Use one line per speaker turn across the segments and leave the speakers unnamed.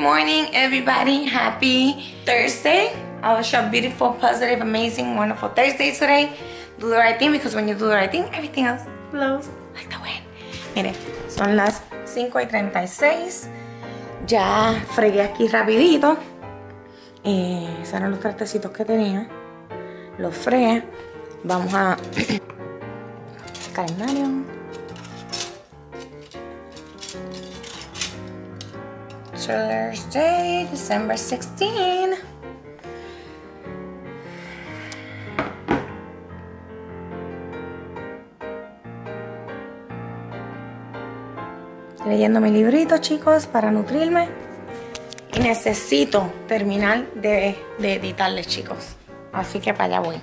morning, everybody. Happy Thursday. I wish you a beautiful, positive, amazing, wonderful Thursday today. Do the right thing because when you do the right thing, everything else flows like the wind. Mire, son las 5 y 36. Ya fregué aquí rapidito. Eh, esos eran los tratecitos que tenía. Los fregué. Vamos a calendario. Thursday, December 16. Estoy leyendo mi librito, chicos, para nutrirme. Y necesito terminar de, de editarles, chicos. Así que para allá voy.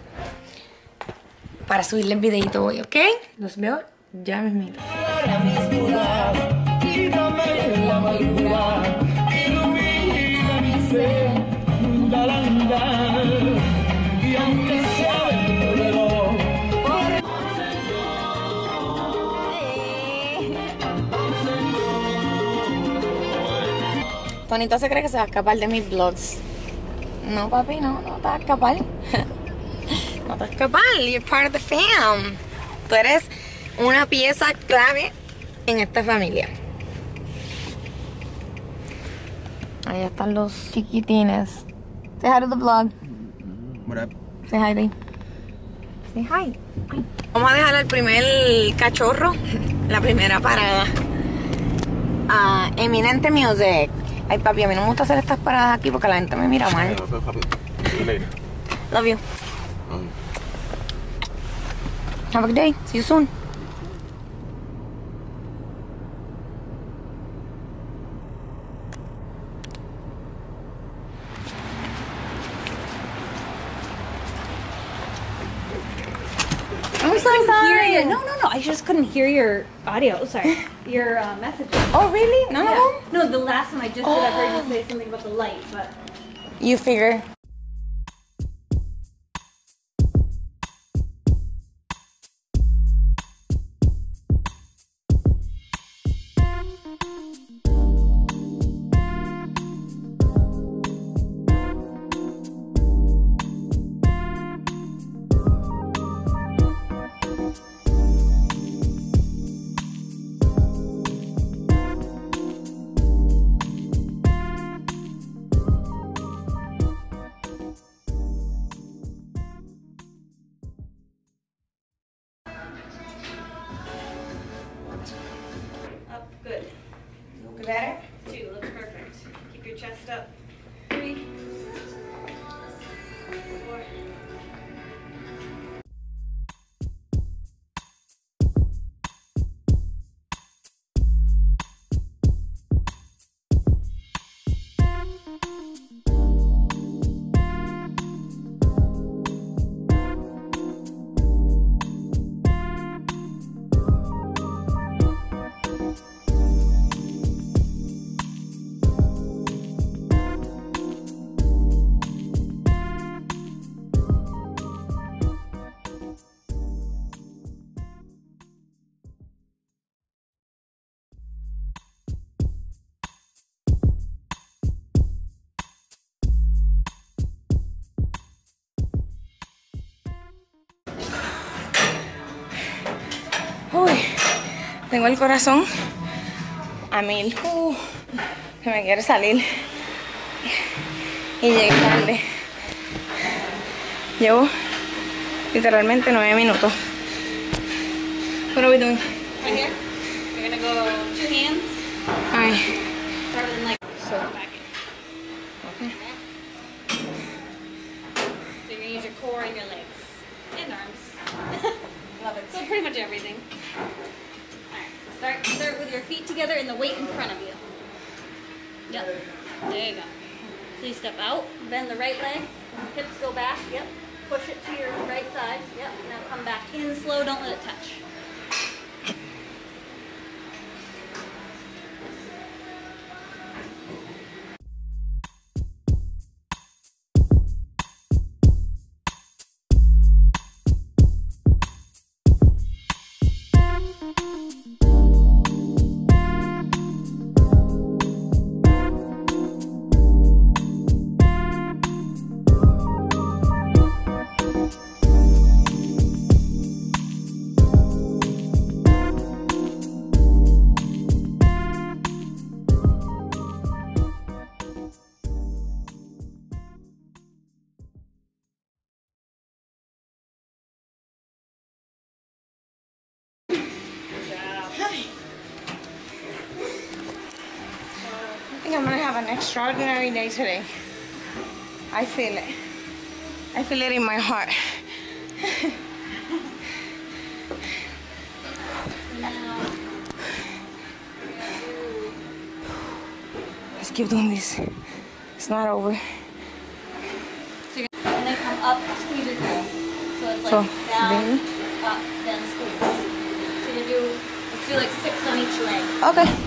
Para subirles el videito hoy, ¿ok? Los veo ya mismito. Tonito se cree que se va a escapar de mis vlogs. No, papi, no, no te vas a escapar. no te vas a escapar. You're part of the fam. Tú eres una pieza clave en esta familia. Ahí están los chiquitines. Say hi to the vlog.
What up?
Say hi. Say hi. Vamos a dejar al primer cachorro, la primera parada. A Eminente Music. Ay, papi, a mí no me gusta hacer estas paradas aquí porque la gente me mira mal. Love you. Have a good day. See you soon.
Couldn't hear your audio. Sorry, your uh, messages.
Oh, really? None
Yeah.
of them?
No, the last one I just did, I heard you say something about the light, but
You figure. Tengo el corazón a mil. Uh, que me quiere salir. Y llegué tarde. Llevo literalmente nueve minutos. What are we doing?
Right here. You're gonna go two hands.
Ay,
like
so,
in. So you're gonna use your core and your legs and arms.
love it.
So pretty much everything. Start start with your feet together and the weight in front of you. Yep. There you go. So you step out, bend the right leg, hips go back, yep. Push it to your right side, yep. Now come back in slow, don't let it touch.
Extraordinary day today. I feel it. I feel it in my heart. Let's keep doing this. It's not over.
so you're gonna, and then come up, squeeze your through. So it's like
So,
down,
then?
up, then squeeze. So you do, let's do like six on each leg.
Okay.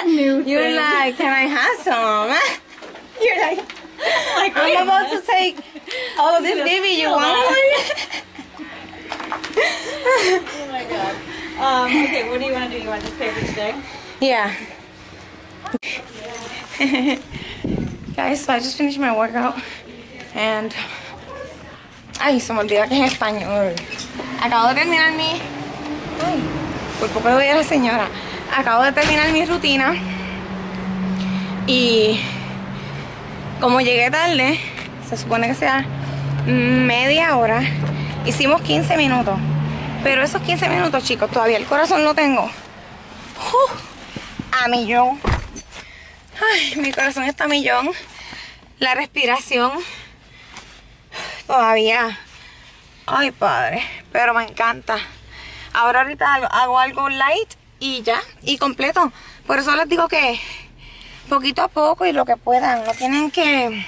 new thing?
You're like, can I have some? You're like,
like,
I'm about to take all of this, baby. You want
Oh my god. Um, okay, what do you want to do? You want this paper today?
one? yeah. Guys, so I just finished my workout and ay, se me olvidó que es español. Acabo de terminar mi ay, por poco le doy a la señora. Acabo de terminar mi rutina y como llegué tarde, se supone que sea media hora, hicimos 15 minutos. Pero esos 15 minutos, chicos, todavía el corazón lo tengo. A millón. Ay, mi corazón está a millón. La respiración todavía. Ay, padre. Pero me encanta. Ahora ahorita hago algo light y ya. Y completo. Por eso les digo que poquito a poco y lo que puedan. No tienen que...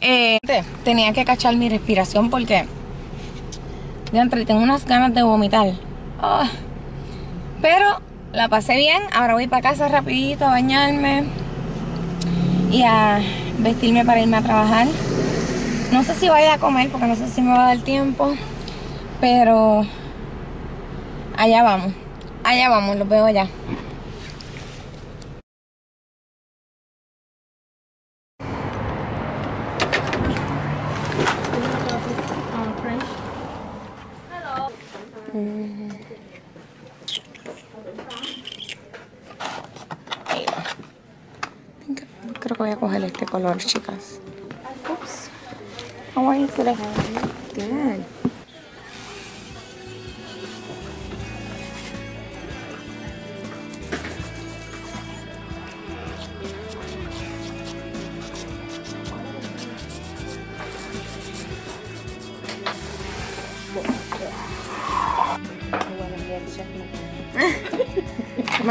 Eh, tenía que cachar mi respiración porque... De tengo unas ganas de vomitar. Ah, pero la pasé bien. Ahora voy para casa rapidito a bañarme y a vestirme para irme a trabajar. No sé si vaya a comer porque no sé si me va a dar tiempo. Pero allá vamos. Allá vamos, los veo allá. Creo que voy a coger este color, chicas. Oops. How are you today? Good.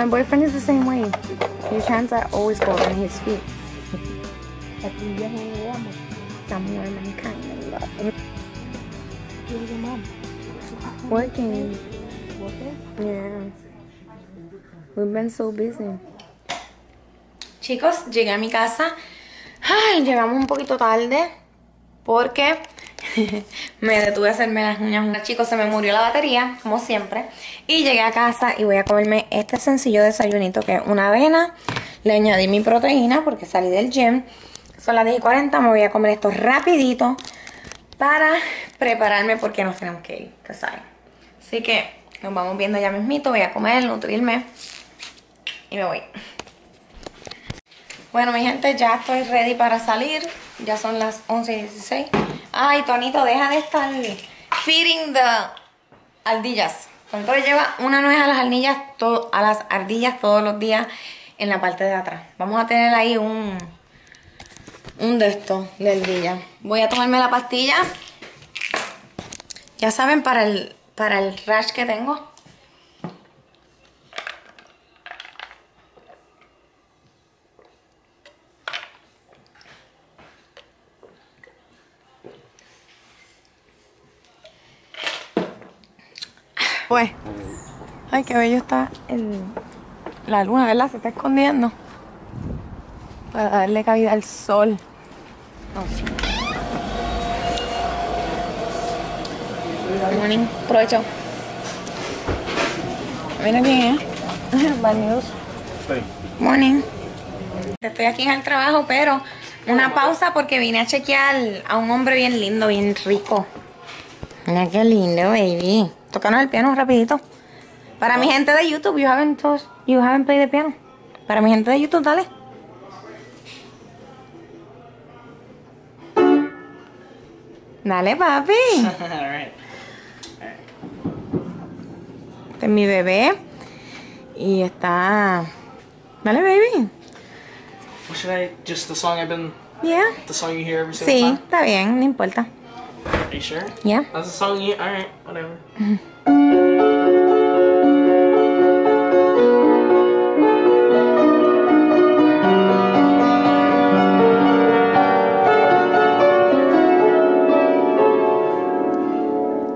My boyfriend is the same way. His hands are always cold on his feet. Love. Working. Yeah. We've been so busy. Chicos, llegué a mi casa. Ay, llegamos un poquito tarde porque me detuve a hacerme las uñas. Chicos, se me murió la batería, como siempre. Y llegué a casa y voy a comerme este sencillo desayunito que es una avena. Le añadí mi proteína porque salí del gym. Son las 10 y 40, me voy a comer esto rapidito para prepararme porque nos tenemos que ir, que saben. Así que nos vamos viendo ya mismito, voy a comer, nutrirme y me voy. Bueno, mi gente, ya estoy ready para salir. Ya son las 11 y 16. Ay, Tonito, deja de estar feeding the ardillas. Tonito le lleva una nuez a las ardillas, a las ardillas todos los días en la parte de atrás. Vamos a tener ahí un, un de estos de ardilla. Voy a tomarme la pastilla. Ya saben, para el, para el rash que tengo. Pues, ay, qué bello está el, la luna, ¿verdad? Se está escondiendo para darle cabida al sol. Oh, sí. Good morning, provecho. Mira quién es. Bad news. Morning. Estoy aquí en el trabajo, pero una pausa porque vine a chequear a un hombre bien lindo, bien rico. Mira qué lindo, baby. Tócanos el piano rapidito. Para mi gente de YouTube, you haven't, you haven't played the piano. Para mi gente de YouTube, dale. Dale, papi.
Alright.
Este es mi bebé. Y está... Dale, baby.
What should I? Just the song I've been.
Yeah.
The song you hear every single
Sí,
time?
está bien, no importa.
Are you sure?
Yeah.
That's a song you. Alright, whatever.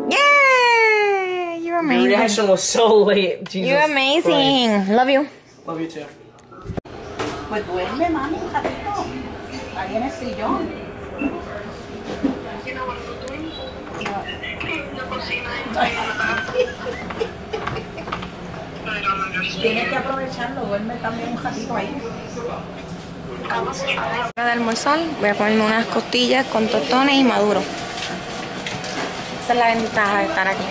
Yeah! You're
Your reaction was so late. Jesus
You're amazing. Love you.
Love you too.
Pues duerme, mami, un ratito. Ahí en el sillón. Tienes que aprovecharlo, duerme también un ratito ahí.
Hora de almorzar, voy a ponerme unas costillas con tostones y maduro. Esa es la ventaja de estar aquí.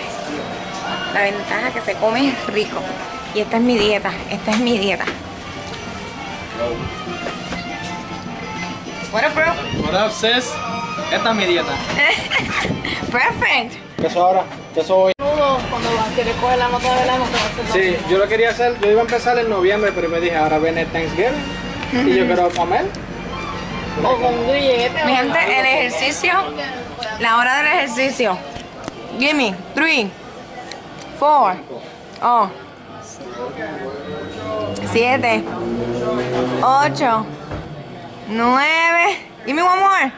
La ventaja que se come rico. Y esta es mi dieta, esta es mi dieta. What up, bro?
What up, sis? Esta es mi dieta.
Perfect.
¿Qué eso ahora? ¿Qué eso hoy?
Cuando quieres coger la nota de verano, te vas a hacer
Sí, yo lo quería hacer, yo iba a empezar en noviembre, pero me dije, ahora viene Thanksgiving y yo quiero comer.
O con grillete.
Mi gente, el ejercicio, la hora del ejercicio. Give me three, four, oh, siete, ocho, nueve. Give me one more.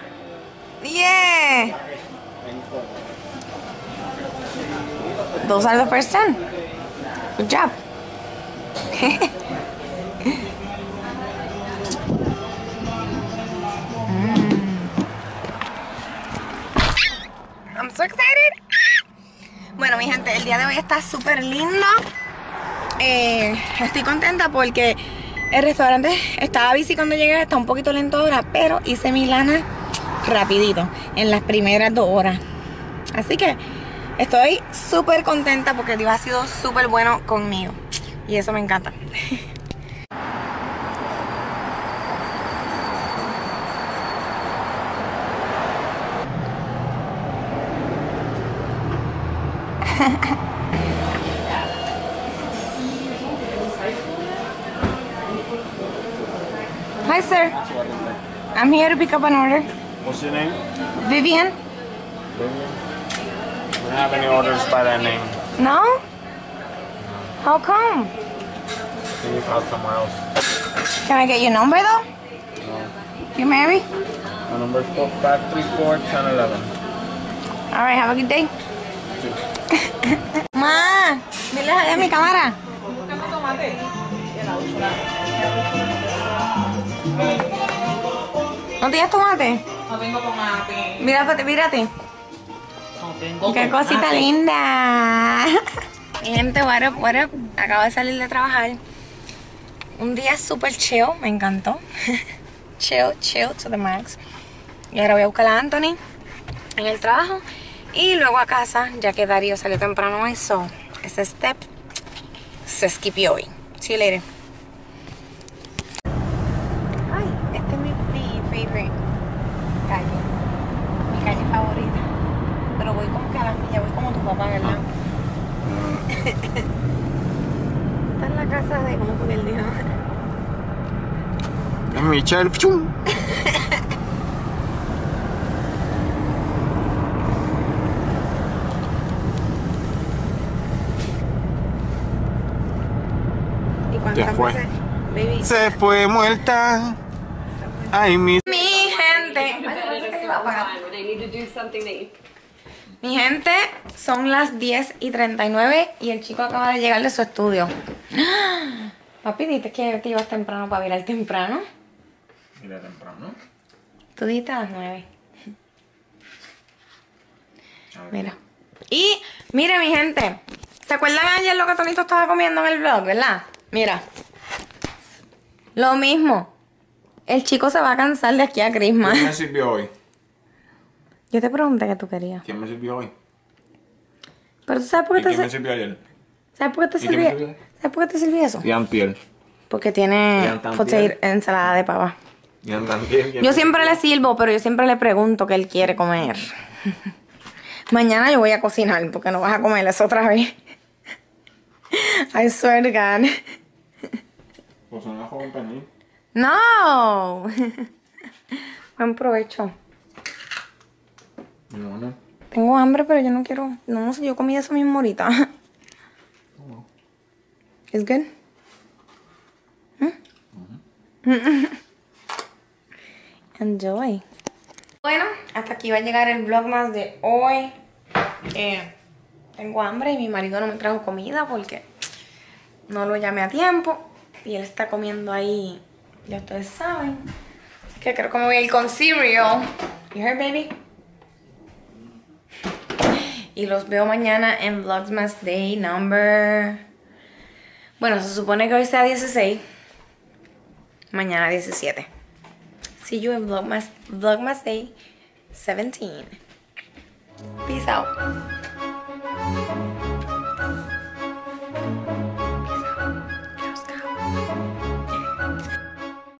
Yeah. Those are the first ten. Good job. I'm so excited. Bueno, mi gente, el día de hoy está súper lindo. Eh, estoy contenta porque el restaurante estaba bici cuando llegué, está un poquito lento ahora, pero hice mi lana rapidito, en las primeras dos horas. Así que estoy súper contenta porque Dios ha sido súper bueno conmigo. Y eso me encanta. Hi, sir. I'm here to pick up an order.
What's your name?
Vivian?
Vivian. We don't have any orders by that name.
No? How come?
Can you call somewhere else?
Can I get your number though? You married?
My number is 4534 1011.
All right, have a good day. Ma, dile a mi cámara. ¿No tienes tomate?
No tengo tomate.
Mírate, mírate. Qué cosita linda. Mi gente, what up, what up? Acabo de salir de trabajar. Un día súper chill, me encantó. chill, chill to the max. Y ahora voy a buscar a Anthony en el trabajo. Y luego a casa, ya que Darío salió temprano hoy, so ese step se skipió hoy. See you later. Ay, este es mi, mi favorite calle. Mi calle favorita. Pero voy como que a la milla, voy como tu papá, ¿verdad? Esta es la casa de, ¿cómo fue que él dijo? ¿Y cuántas
fue.
veces? Baby.
Se fue muerta. Ay, mi.
Mi gente. Ay, parece que se va a apagar. Mi gente, son las 10 y 39 y el chico acaba de llegar de su estudio. Papi, dijiste que, que ibas temprano para virar temprano.
Mira temprano.
Tú dijiste a las 9. Mira. Y, mire mi gente, ¿se acuerdan ayer lo que Tonito estaba comiendo en el vlog, verdad? Mira. Lo mismo. El chico se va a cansar de aquí a Christmas.
¿Quién me sirvió hoy?
Yo te pregunté qué tú querías.
¿Quién me sirvió hoy?
Pero tú sabes por
¿Y
qué te,
quién me
sir-
sirvió ayer?
¿sabes por qué te
¿Y quién me
sirvió?
sirvió?
¿Sabes por qué te sirvió eso?
Ian Piel.
Porque tiene potato, ensalada de papa.
Ian también. ¿Quién
Yo siempre le sirvo, pero yo siempre le pregunto qué él quiere comer. Mañana yo voy a cocinar porque no vas a comer eso otra vez. I swear to God.
Pues una joven.
No. Buen provecho.
No, no.
Tengo hambre, pero yo no quiero. No sé, yo comí eso mismo ahorita. It's good. ¿Mm? Enjoy. Bueno, hasta aquí va a llegar el vlog más de hoy. Eh, tengo hambre y mi marido no me trajo comida porque no lo llamé a tiempo. Y él está comiendo ahí, ya ustedes saben. Así que creo que me voy a ir con cereal. You heard, baby? Y los veo mañana en Vlogmas Day number... Bueno, se supone que hoy sea 16. Mañana 17. See you in Vlogmas, Vlogmas Day 17. Peace out.